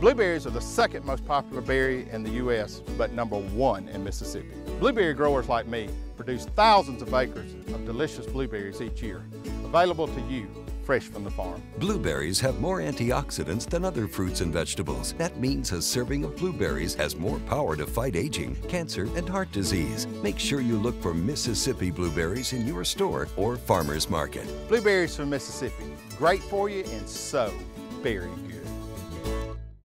Blueberries are the second most popular berry in the U.S., but number one in Mississippi. Blueberry growers like me produce thousands of acres of delicious blueberries each year, available to you fresh from the farm. Blueberries have more antioxidants than other fruits and vegetables. That means a serving of blueberries has more power to fight aging, cancer, and heart disease. Make sure you look for Mississippi blueberries in your store or farmer's market. Blueberries from Mississippi, great for you and so very good.